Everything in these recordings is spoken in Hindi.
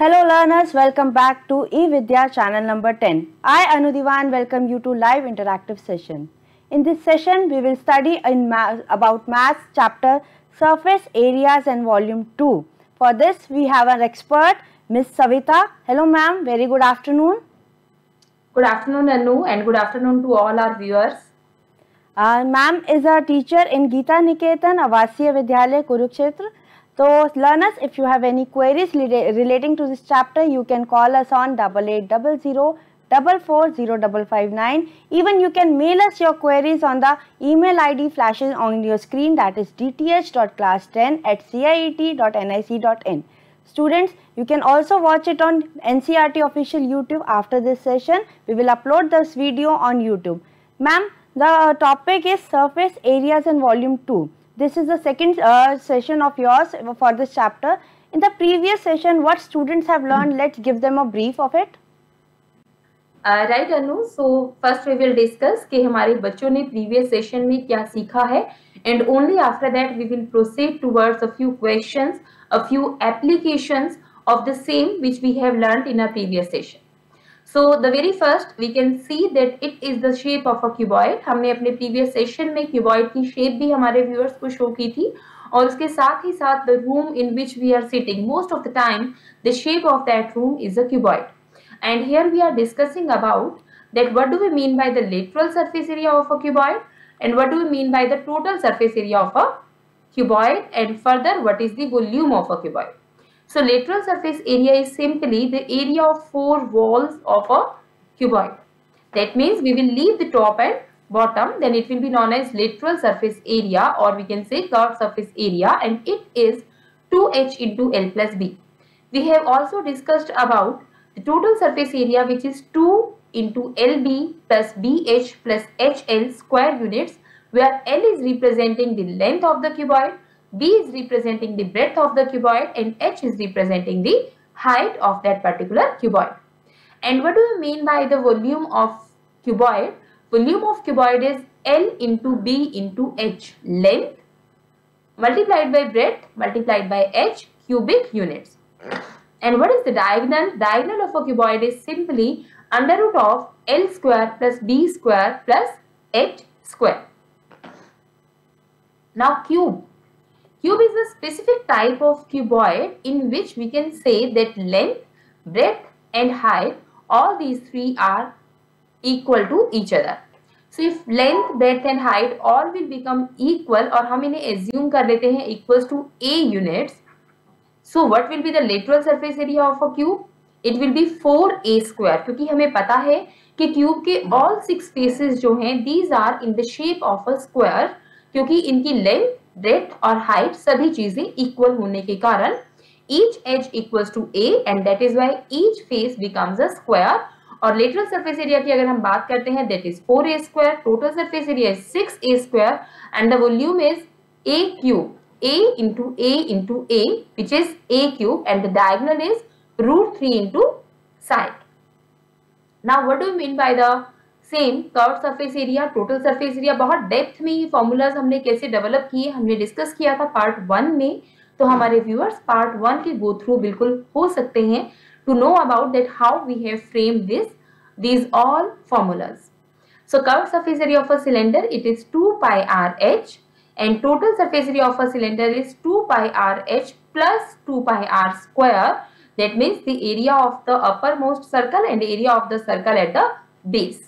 Hello learners, welcome back to eVidya channel number 10. I Anudivan welcome you to live interactive session. In this session, we will study math, about maths chapter surface areas and volume 2. For this, we have an expert, Miss Savita. Hello ma'am, very good afternoon. Good afternoon Anu and good afternoon to all our viewers. Uh, ma'am is a teacher in Gita Niketan, Avasiya Vidyalaya, Kurukshetra. So learners, if you have any queries relating to this chapter, you can call us on double eight double zero double four zero double five nine. Even you can mail us your queries on the email ID flashes on your screen that is dth.class10 at ciet.nic.in. Students, you can also watch it on NCERT official YouTube after this session. We will upload this video on YouTube. Ma'am, the uh, topic is surface areas and volume 2. This is the second uh, session of yours for this chapter. In the previous session, what students have learned, let's give them a brief of it. Uh, right Anu, so first we will discuss कि हमारे बच्चों ने previous session में क्या सीखा है and only after that we will proceed towards a few questions, a few applications of the same which we have learned in our previous session. So the very first we can see that it is the shape of a cuboid हमने अपने प्रीवियस सेशन में क्यूबॉइड की शेप भी हमारे व्यूअर्स को शो की थी। और उसके साथ ही साथ the room in which we are sitting most of the time the shape of that room is a cuboid and here we are discussing about that what do we mean by the lateral surface area of a cuboid and what do we mean by the total surface area of a cuboid and further what is the volume of a cuboid So lateral surface area is simply the area of four walls of a cuboid. That means we will leave the top and bottom then it will be known as lateral surface area or we can say curved surface area and it is 2h into L plus B. We have also discussed about the total surface area which is 2 into LB plus BH plus HL square units where L is representing the length of the cuboid B is representing the breadth of the cuboid and H is representing the height of that particular cuboid. And what do we mean by the volume of cuboid? Volume of cuboid is L into B into H length multiplied by breadth multiplied by H cubic units. And what is the diagonal? Diagonal of a cuboid is simply under root of L square plus B square plus H square. Now cube. Cube is a specific type of cuboid in which we can say that length, breadth and height all these three are equal to each other. So if length, breadth and height all will become equal और हम इन्हें assume कर लेते हैं equals to A units. So what will be the lateral surface area of a cube? It will be 4A square क्योंकि हमें पता है कि cube के all six faces जो हैं these are in the shape of a square क्योंकि इनकी length ब्रेथ और हाइट सभी चीज़ें इक्वल होने के कारण each edge equals to a and that is why each face becomes a square और लेटरल सरफेस एरिया की अगर हम बात करते हैं that is 4a square total surface area is 6a square and the volume is a cube a into a into a which is a cube and the diagonal is root 3 into side now what do you mean by the same curve surface area total surface area बहुत डेप्थ में ये फॉर्मूलाज हमने कैसे डेवलप किए, हमने डिस्कस किया था पार्ट वन में। तो हमारे व्यूअर्स पार्ट वन के गो थ्रू बिल्कुल हो सकते हैं to know about that how we have frame this these all formulas so curve surface area of a cylinder it is two pi r h and total surface area of a cylinder is two pi r h plus two pi r square that means the area of the uppermost circle and area of the circle at the base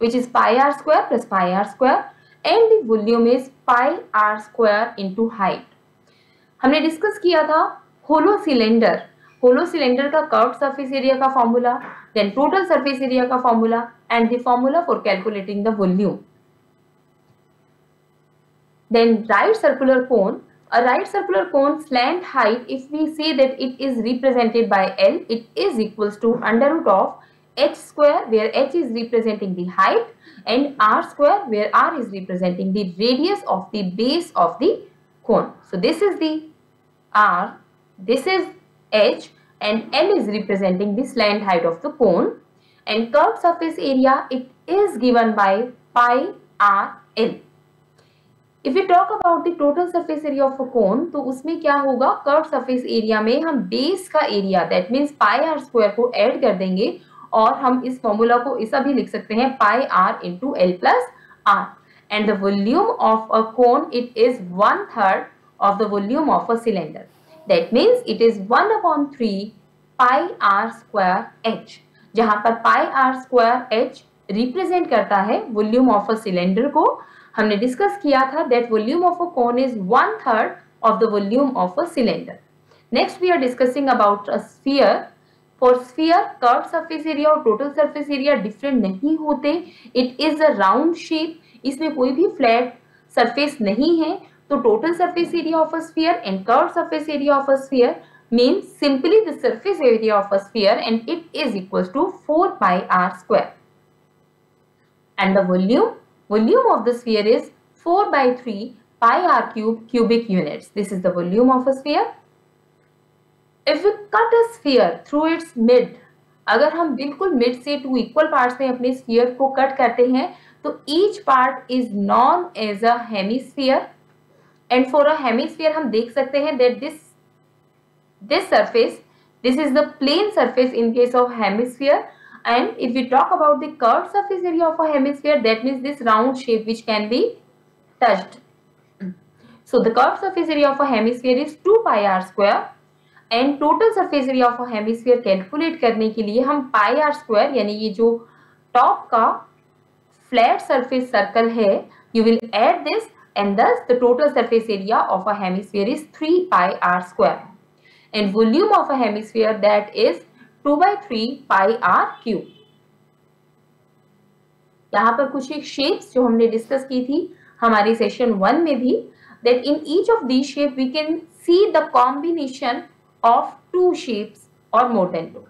which is pi r square plus pi r square and the volume is pi r square into height. हमने डिस्कस किया था होलो सिलेंडर होलो सिलेंडर का कर्व सरफेस एरिया का formula then total surface area का formula and the formula for calculating the volume then right circular cone a right circular cone slant height if we say that it is represented by L it is equals to under root of h square where h is representing the height and r square where r is representing the radius of the base of the cone. So this is the r, this is h and l is representing the slant height of the cone and curved surface area it is given by pi r l. If you talk about the total surface area of a cone तो उसमें क्या होगा कर्व सरफेस एरिया में हम बेस का area that means pi r square को ऐड कर देंगे और हम इस फॉर्मूला को ऐसा भी लिख सकते हैं pi r into l plus r and the volume of a cone it is one third of the volume of a cylinder that means it is one upon three pi r square h जहाँ पर pi r square h represent करता है वॉल्यूम ऑफ़ अ सिलेंडर को, हमने डिस्कस किया था that volume of a cone is one third of the volume of a cylinder next we are discussing about a sphere for sphere curve surface area और टोटल सर्फेस एरिया डिफरेंट नहीं होते। It is a round shape इसमें कोई भी फ्लैट सर्फेस नहीं है। तो total surface area of a sphere and curve surface area of a sphere mean simply the surface area of a sphere and it is equal to four by r square and the volume volume of the sphere is four by three pi r cube cubic unit this is the volume of a sphere if you cut a sphere through its mid अगर हम बिल्कुल मिड से टू इक्वल पार्ट में अपने स्फीयर को कट करते हैं तो each part is known as hemisphere and for hemisphere हम देख सकते हैं that this this surface this is the plane surface in case of hemisphere and if you talk about the curve surface area of hemisphere that means this round shape which can be touched so the surface area of hemisphere is two pi r square and total surface area of hemisphere calculate करने के लिए हम पाई आर स्क्वायर यानी ये जो टॉप का फ्लैट सरफेस सर्कल है you will add this and thus the total surface area of a hemisphere is three pi r square and volume of a hemisphere that is two by three pi r cube यहाँ पर कुछ एक शेप्स जो हमने डिस्कस की थी हमारे सेशन वन में भी that in each of the shape we can see the combination of two shapes or more than two.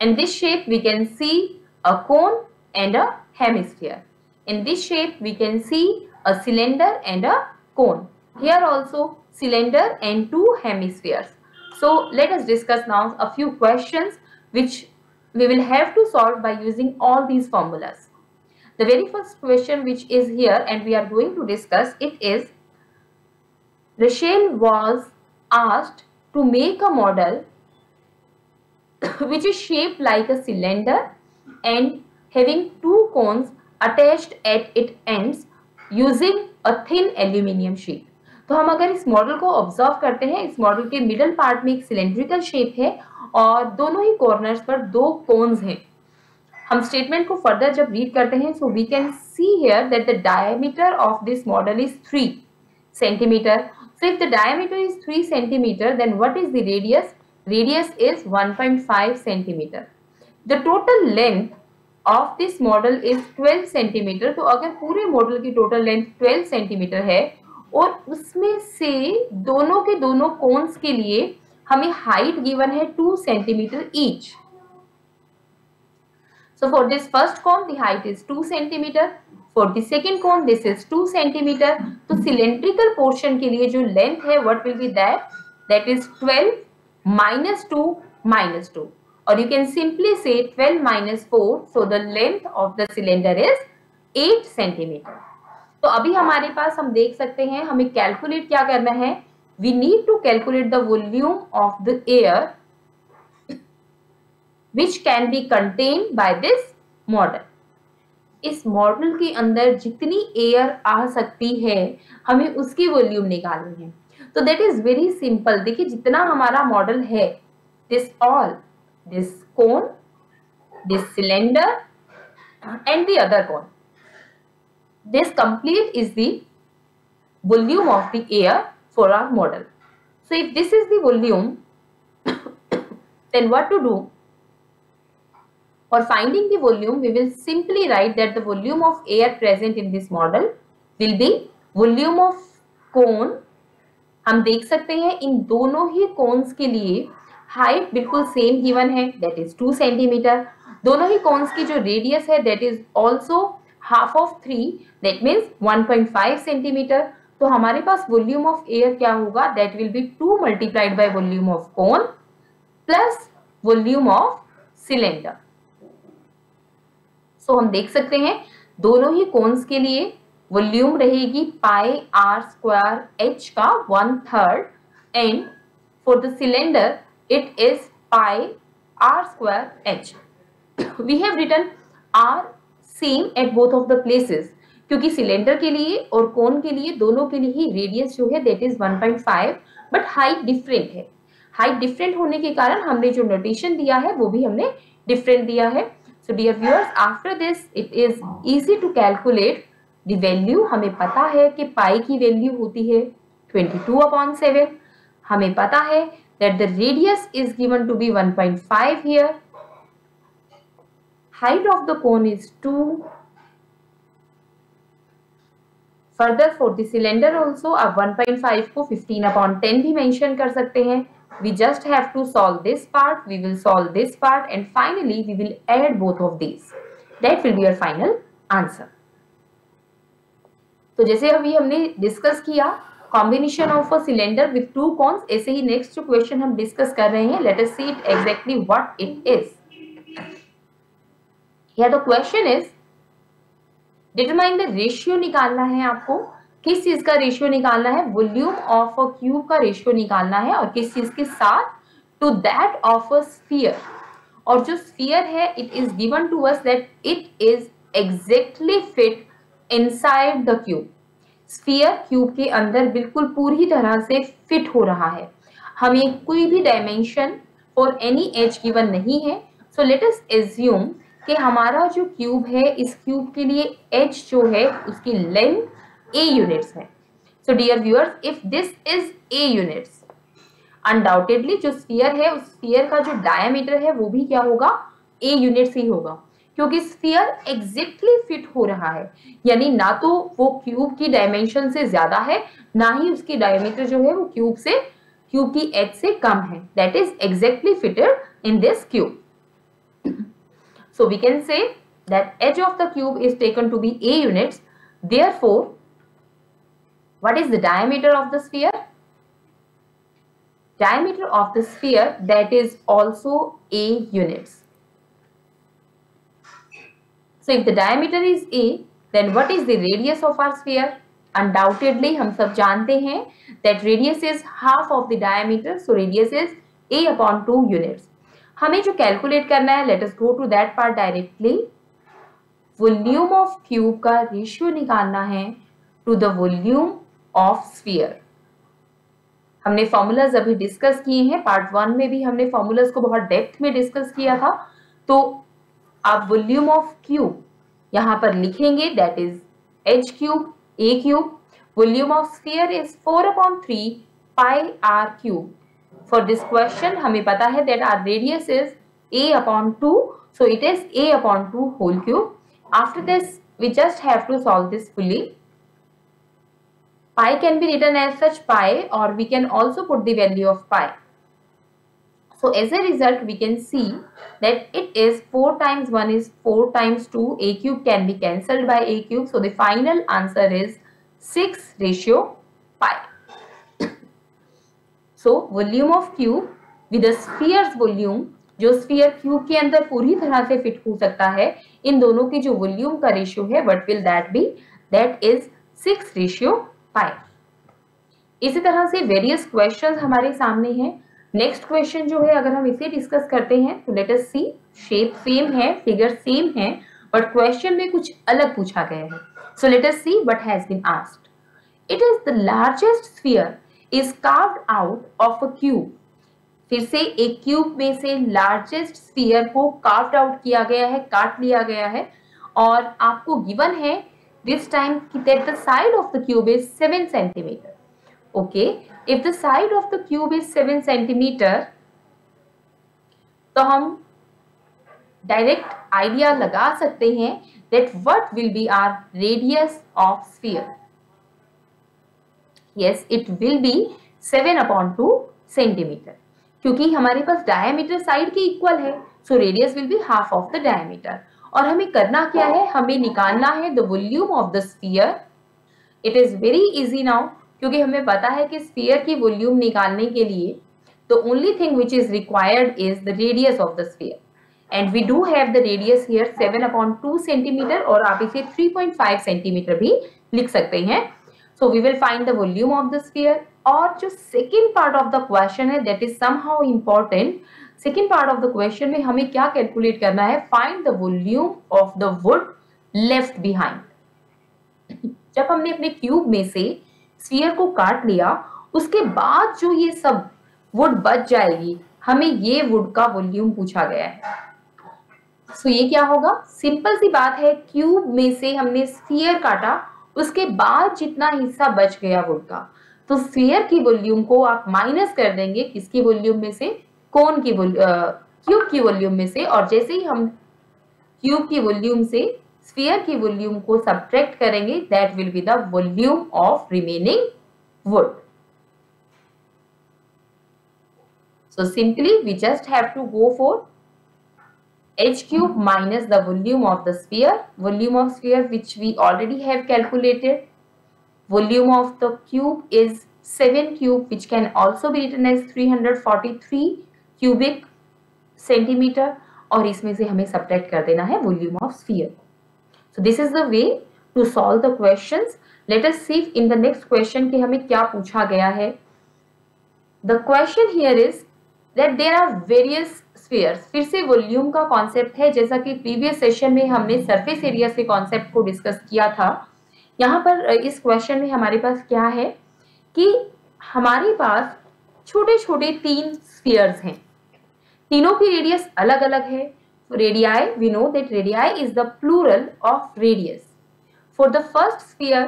In this shape we can see a cone and a hemisphere. In this shape we can see a cylinder and a cone. Here also cylinder and two hemispheres. So let us discuss now a few questions which we will have to solve by using all these formulas. The very first question which is here and we are going to discuss it is Rachel was asked to make a model which is shaped like a cylinder and having two cones attached at its ends using a thin aluminium sheet. तो हम अगर इस मॉडल को ऑब्ज़र्व करते हैं, इस मॉडल के मिडल पार्ट में एक सिलेंड्रिकल शेप है और दोनों ही कॉर्नर्स पर दो कोन्स हैं हम स्टेटमेंट को फर्दर जब रीड करते हैं so we can see here that the diameter of this model is three centimetre so if the diameter is 3 centimeter then what is the radius radius is 1.5 centimeter the total length of this model is 12 centimeter तो अगर पूरे मॉडल की टोटल लेंथ 12 सेंटीमीटर है और उसमें से दोनों के दोनों कोन्स के लिए हमें हाइट गिवन है two centimetre each so for this first cone the height is two centimetre for the second cone this is two centimetre तो सिलेंड्रिकल पोर्शन के लिए जो लेंथ है what will be that that is 12 minus two minus two और you can simply say 12 minus four so the length of the cylinder is 8 centimetre तो अभी हमारे पास हम देख सकते हैं, हमें कैलकुलेट क्या करना है? We need to calculate the volume of the air which can be contain by this model इस मॉडल के अंदर जितनी एयर आ सकती है हमें उसकी वॉल्यूम निकालनी है तो देट इज़ वेरी सिंपल देखिए जितना हमारा मॉडल है this all this cone this cylinder and the other cone This complete is the volume of the air for our model. So if this is the volume, then to do? For finding the volume, we will simply write that the volume of air present in this model will be volume of cone. हम देख सकते हैं इन दोनों ही कोन्स के लिए हाइट बिल्कुल सेम गिवन है दैट इज़ टू सेंटीमीटर दोनों ही कोन्स की जो रेडियस है that is also half of three that means 1.5 centimetre तो हमारे पास वॉल्यूम ऑफ़ एयर क्या होगा? That will be two multiplied by volume of cone plus volume of cylinder so हम देख सकते हैं, दोनों ही कोन्स के लिए वॉल्यूम रहेगी पाई आर स्क्वायर एच का one third and for the cylinder it is pi r square h we have written r same at both of the places क्योंकि सिलेंडर के लिए और कोन के लिए दोनों के लिए ही रेडियस जो है that is 1.5 but height different है. हाइट डिफरेंट होने के कारण हमने जो नोटेशन दिया है, वो भी हमने डिफरेंट दिया है. So dear viewers after this it is easy to calculate the value हमें पता है कि पाई की वैल्यू होती है 22 टू अपॉन सेवन हमें पता है that the radius is given to be 1.5 here height of the cone is 2 further, for the cylinder also, आप 1.5 को 15 upon 10 भी mention कर सकते हैं. We just have to solve this part, we will solve this part, and finally, we will add both of these. That will be your final answer. तो जैसे अभी हमने डिस्कस किया combination of a cylinder with two cones ऐसे ही नेक्स्ट क्वेश्चन हम डिस्कस कर रहे हैं let us see it exactly what it is या तो question is determine the ratio निकालना है आपको किस चीज़ का रेशियो निकालना है? वॉल्यूम ऑफ़ अ क्यूब का रेशियो निकालना है और किस चीज़ के साथ? To that of a sphere और जो स्फीयर है it is given to us that it is exactly fit inside the cube sphere cube के अंदर बिल्कुल पूरी तरह से फिट हो रहा है। हमें कोई भी dimension for any edge given नहीं है। सो लेट अस एज्यूम कि हमारा जो क्यूब है, इस क्यूब के लिए एच जो है, उसकी लेंथ ए यूनिट्स है। So dear viewers if this is a units undoubtedly जो स्फीयर है उस स्फीयर का जो डायमीटर है वो भी क्या होगा? ए यूनिट्स ही होगा। क्योंकि स्फीयर एग्जैक्टली फिट हो रहा है। यानी ना तो वो क्यूब की डायमेंशन से ज़्यादा है ना ही उसकी डायमीटर जो है वो क्यूब से क्यूब की एज से कम है। That is exactly fitted in this cube So we can say that edge of the cube is taken to be A units. Therefore, what is the diameter of the sphere? Diameter of the sphere that is also A units. So if the diameter is A, then what is the radius of our sphere? Undoubtedly, हम सब जानते हैं that radius is half of the diameter. So radius is A upon 2 units. हमें जो कैलकुलेट करना है let us go to that part directly volume of cube का रेशियो निकालना है to the volume of sphere हमने फॉर्मूलाज अभी डिस्कस किए हैं पार्ट वन में भी हमने फॉर्मूलाज को बहुत डेप्थ में डिस्कस किया था तो आप वॉल्यूम ऑफ़ क्यूब यहाँ पर लिखेंगे that is h cube a cube volume of sphere is four upon three pi r cube For this question, हमें पता है that our radius is a upon 2. So it is a upon 2 whole cube. After this, we just have to solve this fully. Pi can be written as such pi or we can also put the value of pi. So as a result, we can see that it is 4 times 1 is 4 times 2. A cube can be cancelled by A cube. So the final answer is 6 ratio pi. So volume of cube with spheres volume जो स्फीयर क्यूब के अंदर पूरी तरह से फिट हो सकता है इन दोनों की जो वॉल्यूम का रेशियो है what will that be that is six ratio five इसी तरह से वेरियस क्वेश्चंस हमारे सामने हैं। नेक्स्ट क्वेश्चन जो है, अगर हम इसे डिस्कस करते हैं तो let us see shape same है फिगर सेम है बट क्वेश्चन में कुछ अलग पूछा गया है। So let us see what has been asked it is the largest sphere is carved out of a cube फिर से एक क्यूब में से लार्जेस्ट स्फीयर को कार्व्ड आउट किया गया है, काट लिया गया है, और आपको गिवन है this time that the side of the cube is seven centimetre okay if the side of the cube is seven centimetre तो हम डायरेक्ट आइडिया लगा सकते हैं that what will be r radius of sphere yes, it will be 7 upon 2 centimetre क्योंकि हमारे पास डायमीटर साइड के इक्वल है so radius will be half of the diameter और हमें करना क्या है? हमें निकालना है the volume of the sphere it is very easy now क्योंकि हमें पता है कि स्पीयर की वॉल्यूम निकालने के लिए the only thing which is required is the radius of the sphere and we do have the radius here 7 अपॉन 2 सेंटीमीटर और आप इसे 3.5 सेंटीमीटर भी लिख सकते हैं। So we will find the volume of the sphere और जो second part of the question है that is somehow important second part of the question में हमें क्या कैलकुलेट करना है? Find the volume of the wood left behind जब हमने अपने क्यूब में से स्फीयर को काट लिया उसके बाद जो ये सब वुड बच जाएगी हमें ये वुड का वॉल्यूम पूछा गया है। सो so, ये क्या होगा? सिंपल सी बात है क्यूब में से हमने स्फीयर काटा उसके बाद जितना हिस्सा बच गया वुड का। तो स्फीयर की वॉल्यूम को आप माइनस कर देंगे किसकी वॉल्यूम में से? कोन की क्यूब की वॉल्यूम में से, और जैसे ही हम क्यूब की वॉल्यूम से स्फीयर की वॉल्यूम को सब्ट्रैक्ट करेंगे that will be the volume of remaining wood so simply we just have to go for h cube minus the volume of the sphere volume of sphere which we already have calculated volume of the cube is seven cube which can also be written as three hundred forty three cubic centimetre और इसमें से हमें सब्ट्रैक्ट कर देना है volume of sphere so this is the way to solve the question let us see in the next question के हमें क्या पूछा गया है। The question here is that there are various spheres फिर से वॉल्यूम का कॉन्सेप्ट है, जैसा कि प्रीवियस सेशन में हमने सरफेस एरिया से कॉन्सेप्ट को डिस्कस किया था। यहाँ पर इस क्वेश्चन में हमारे पास क्या है कि हमारे पास छोटे छोटे तीन स्फीयर्स हैं। तीनों की रेडियस अलग अलग है radii we know that radii is the plural of radius for the first sphere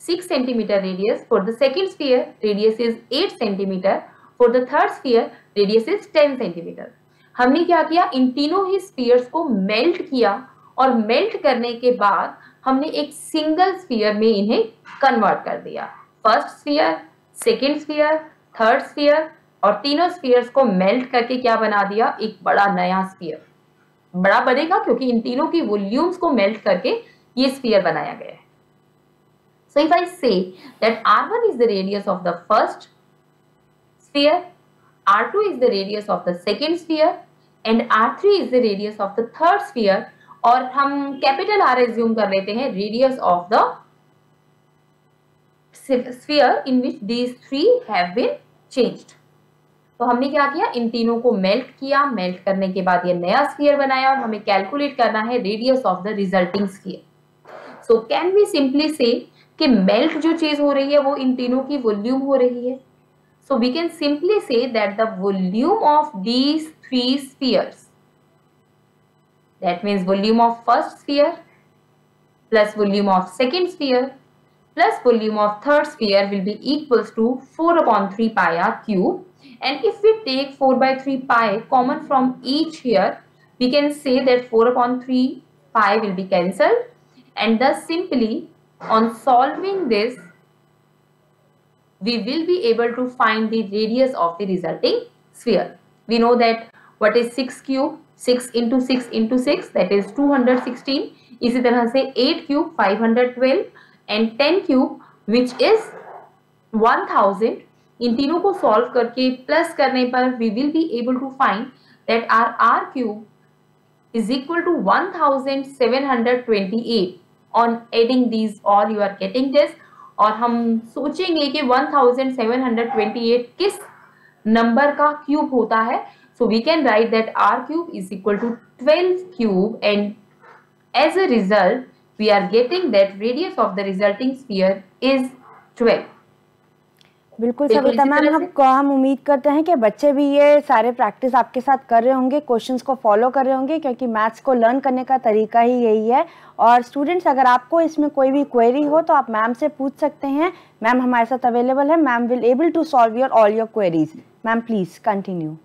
6 centimetre radius for the second sphere radius is 8 centimetre for the third sphere radius is 10 centimetre हमने क्या किया? इन तीनों ही स्फीयर्स को मेल्ट किया और मेल्ट करने के बाद हमने एक सिंगल स्फीयर में इन्हें कन्वर्ट कर दिया। First sphere second sphere third sphere और तीनों स्पीयर्स को मेल्ट करके क्या बना दिया? एक बड़ा नया स्पीयर बड़ा बनेगा क्योंकि इन तीनों की वॉल्यूम्स को मेल्ट करके ये स्पीयर बनाया गया है. So if I say that r one is the radius of the first sphere r two is the radius of the second sphere and r three is the radius of the third sphere और हम कैपिटल आर एज्यूम कर लेते हैं radius of the sphere in which these three have been changed तो हमने क्या किया? इन तीनों को मेल्ट किया। मेल्ट करने के बाद ये नया स्फीयर बनाया और हमें कैलकुलेट करना है radius of the resulting sphere so can we simply say कि मेल्ट जो चीज़ हो रही है, वो इन तीनों की वॉल्यूम हो रही है? So we can simply say that the volume of these three spheres that means volume of first sphere plus volume of second sphere plus volume of third sphere will be equals to four upon three pi cube And if we take 4 by 3 pi common from each here, we can say that 4 upon 3 pi will be cancelled and thus simply on solving this we will be able to find the radius of the resulting sphere. We know that what is 6 cube 6 into 6 into 6 that is 216 इसी तरह से 8 cube 512 and 10 cube which is 1000 इन तीनों को सॉल्व करके प्लस करने पर we will be able to find that r r cube is equal to 1728 on adding this all you are getting this और हम सोचेंगे कि 1728 किस नंबर का क्यूब होता है? So we can write that r cube is equal to 12 cube and as a result we are getting that radius of the resulting sphere is 12 बिल्कुल सविता मैम हम हम उम्मीद करते हैं कि बच्चे भी ये सारे प्रैक्टिस आपके साथ कर रहे होंगे क्वेश्चंस को फॉलो कर रहे होंगे क्योंकि मैथ्स को लर्न करने का तरीका ही यही है। और स्टूडेंट्स अगर आपको इसमें कोई भी क्वेरी हो तो आप मैम से पूछ सकते हैं। मैम हमारे साथ अवेलेबल है। Ma'am will able to solve your all your queries. Ma'am please continue.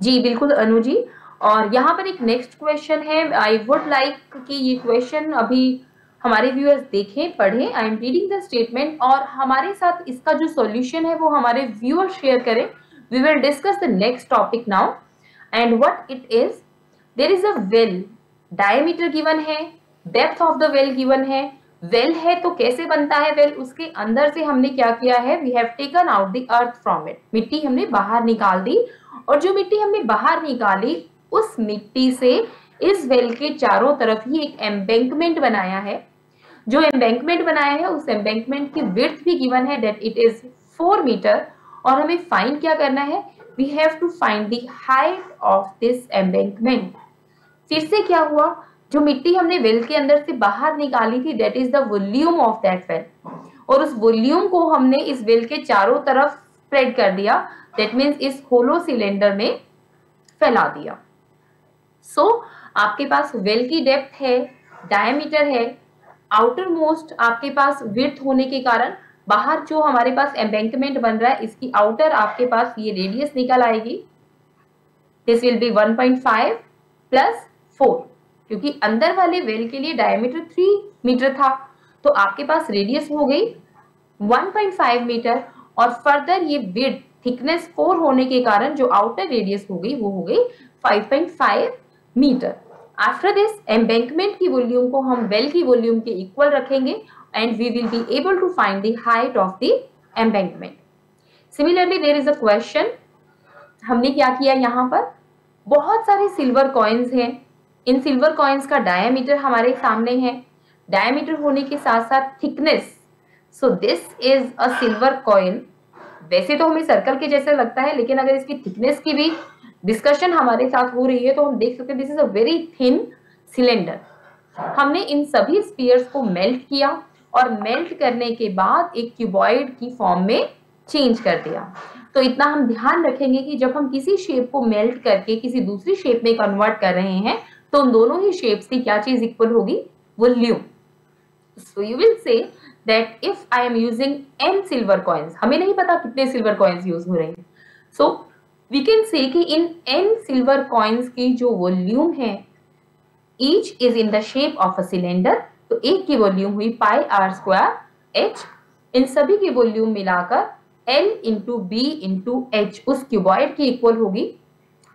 जी बिल्कुल अनु जी। और यहाँ पर एक नेक्स्ट क्वेश्चन है। आई वुड लाइक कि ये क्वेश्चन अभी हमारे व्यूअर्स देखें, पढ़ें I am reading the statement और हमारे साथ इसका जो सॉल्यूशन है, वो हमारे व्यूअर शेयर करें। We will discuss the next topic now and what it is there is a well diameter given है depth of the well given है। वेल है तो कैसे बनता है वेल उसके अंदर से हमने क्या किया है? We have taken out the earth from it मिट्टी हमने बाहर निकाल दी और जो मिट्टी हमने बाहर निकाली, उस मिट्टी से इस वेल के चारों तरफ़ ही एक एम्बेंकमेंट बनाया है। जो एम्बैंकमेंट बनाया है उस एम्बैंकमेंट की विर्थ भी गिवन है that it is four metre और हमें फाइंड क्या करना है? We have to find the height of this embankment फिर से क्या हुआ? जो मिट्टी हमने वेल के अंदर से बाहर निकाली थी that is the volume of that well और उस वॉल्यूम को हमने इस वेल के चारों तरफ़ स्प्रेड कर दिया दैट मीन्स इस होलो सिलेंडर में फैला दिया। सो so, आपके पास वेल की डेप्थ है डायमीटर है आउटर मोस्ट आपके पास विर्थ होने के कारण बाहर जो हमारे पास एम्बैंकमेंट बन रहा है, इसकी आउटर आपके पास ये रेडियस निकल आएगी। दिस विल बी 1.5 प्लस 4 क्योंकि अंदर वाले वेल के लिए डायमीटर 3 मीटर था तो आपके पास रेडियस हो गई 1.5 मीटर और फर्दर ये विड थिकनेस 4 होने के कारण जो आउटर रेडियस हो गई, वो हो गई 5.5 मीटर आफ्टर दिस एम्बैंकमेंट की वॉल्यूम को हम वेल की वॉल्यूम के इक्वल रखेंगे and we will be able to find the height of the embankment similarly there is a question हमने क्या किया यहाँ पर? बहुत सारे सिल्वर कॉइन्स हैं। इन सिल्वर कॉइन्स का डायमीटर हमारे सामने है। डायमीटर होने के साथ साथ thickness so this is a silver coin वैसे तो हमें सर्कल के जैसे लगता है, लेकिन अगर इसकी थिकनेस की भी डिस्कशन हमारे साथ हो रही है तो हम देख सकते हैं this is a very thin cylinder हमने इन सभी स्पीयर्स को मेल्ट किया और मेल्ट करने के बाद एक क्यूबॉइड की फॉर्म में चेंज कर दिया। तो इतना हम ध्यान रखेंगे कि जब हम किसी शेप को मेल्ट करके किसी दूसरी शेप में कन्वर्ट कर रहे हैं तो उन दोनों ही शेप्स की क्या चीज़ इक्वल होगी? Volume so you will say that if I am using an silver coins हमें नहीं पता कितने सिल्वर कॉइन्स यूज़ हो रहे हैं। So so, we can say कि इन एन सिल्वर कॉइन्स की जो वॉल्यूम है each is in the shape of a cylinder तो एक की वॉल्यूम हुई पाई आर स्क्वायर एच इन सभी की वॉल्यूम मिलाकर l into b into h उस क्यूबॉइड की इक्वल होगी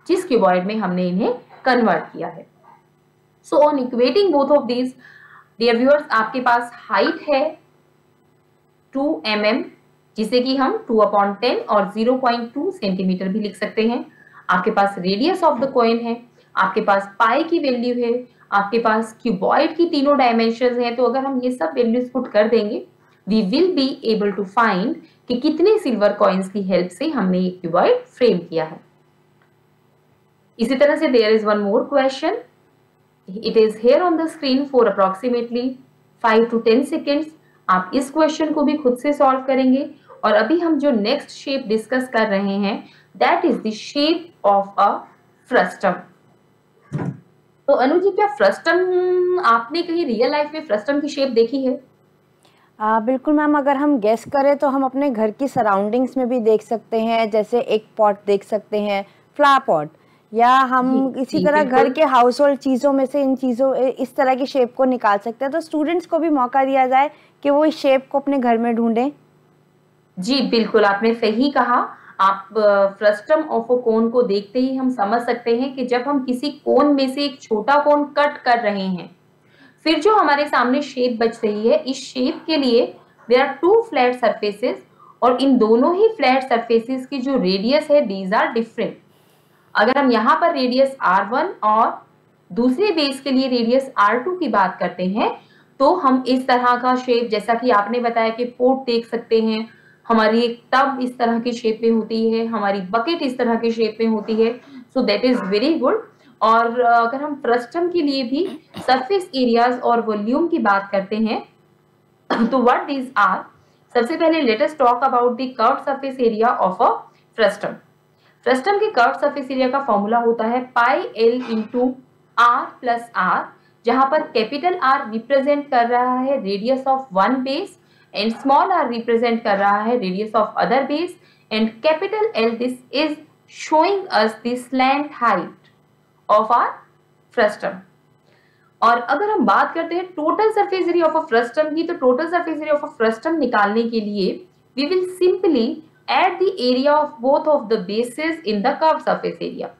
जिस क्यूबॉइड में हमने इन्हें कन्वर्ट किया है। So on equating both of these dear viewers आपके पास हाइट है 2 एम mm, जिसे कि हम 2 अपॉन टेन और 0.2 सेंटीमीटर भी लिख सकते हैं। आपके पास रेडियस ऑफ़ द कॉइन है, आपके पास पाई की वैल्यू है, आपके पास क्यूबॉइड की तीनों डायमेंशन है तो अगर हम ये सब वैल्यूज़ पुट कर देंगे we will be able to find कि कितने सिल्वर कॉइन्स की हेल्प से हमने ये क्यूबॉइड फ्रेम किया है। इसी तरह से there is one more question it is here on the screen for approximately five to ten seconds आप इस क्वेश्चन को भी खुद से सॉल्व करेंगे। और अभी हम जो नेक्स्ट शेप डिस्कस कर रहे हैं that is the shape of a frustum तो अनु जी क्या फ्रस्टम आपने कहीं रियल लाइफ में फ्रस्टम की शेप देखी है? आ, बिल्कुल मैम अगर हम गेस करें तो हम अपने घर की सराउंडिंग्स में भी देख सकते हैं जैसे एक पॉट देख सकते हैं फ्लावर पॉट या हम इसी तरह घर के हाउस होल्ड चीज़ों में से इन चीज़ों इस तरह की शेप को निकाल सकते हैं। तो स्टूडेंट्स को भी मौका दिया जाए कि वो इस शेप को अपने घर में ढूंढें। जी, बिल्कुल, आपने सही कहा। आप फ्रस्टम ऑफ़ अ कोन को देखते ही हम समझ सकते हैं कि जब हम किसी कोन में से एक छोटा कोन कट कर रहे हैं, फिर जो हमारे सामने शेप बच रही है, इस शेप के लिए there are two flat surfaces और इन दोनों ही फ्लैट सरफेसेस की जो रेडियस है दीज आर डिफरेंट अगर हम यहाँ पर रेडियस R1 और दूसरे बेस के लिए रेडियस R2 की बात करते हैं तो हम इस तरह का शेप जैसा कि आपने बताया कि पोर्ट देख सकते हैं हमारी एक टब इस तरह की शेप में होती है, हमारी बकेट इस तरह की शेप में होती है so that is very good और अगर हम फ्रस्टम के लिए भी सरफेस एरियाज़ और वॉल्यूम की बात करते हैं तो व्हाट दीज आर सबसे पहले latest talk about the curve surface area of a frustum frustum के कर्व सरफेस एरिया का फॉर्मूला होता है pi l into r plus r जहाँ पर कैपिटल आर रिप्रेजेंट कर रहा है radius of one base and small r represent कर रहा है radius of other base and capital l this is showing us this slant height of our frustum और अगर हम बात करते हैं total surface area of a frustum की तो total surface area of a frustum निकालने के लिए we will simply add the area of both of the bases in the curve surface area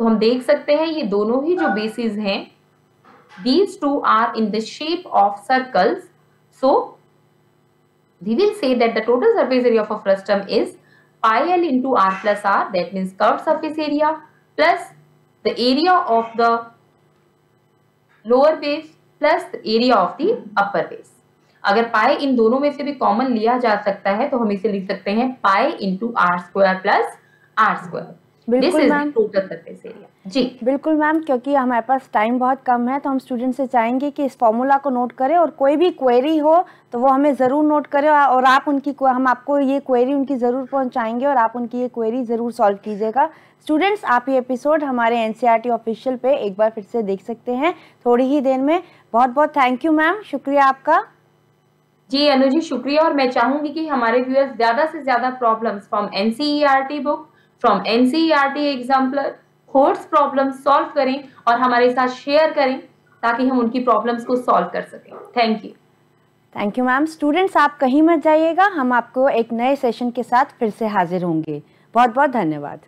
तो हम देख सकते हैं ये दोनों ही जो बेसिस हैं these two are in the shape of circles so we will say that the total surface area of a frustum is pi l into r plus r that means curved surface area plus the area of the lower base plus the area of the upper base. अगर पाई इन दोनों में से भी कॉमन लिया जा सकता है तो हम इसे लिख सकते हैं pi into r square plus r square बिल्कुल मैम टोटल सरफेस एरिया जी। बिल्कुल मैम क्योंकि हमारे पास टाइम बहुत कम है तो हम स्टूडेंट से चाहेंगे कि इस फॉर्मूला को नोट करें और कोई भी क्वेरी हो तो वो हमें ज़रूर नोट करें और आप उनकी हम आपको ये क्वेरी उनकी ज़रूर पहुंचाएँगे और आप उनकी ये क्वेरी ज़रूर सॉल्व कीजिएगा। स्टूडेंट्स आप ये एपिसोड हमारे एन ऑफिशियल पे एक बार फिर से देख सकते हैं थोड़ी ही देर में। बहुत बहुत थैंक यू मैम शुक्रिया आपका। जी अनु जी शुक्रिया और मैं चाहूँगी कि हमारे व्यूअर्स ज़्यादा से ज़्यादा problems from NCERT book from NCERT exemplar course problem solve करें और हमारे साथ शेयर करें ताकि हम उनकी प्रॉब्लम्स को सॉल्व कर सकें। Thank you thank you ma'am students आप कहीं मत जाइएगा। हम आपको एक नए सेशन के साथ फिर से हाजिर होंगे। बहुत बहुत धन्यवाद।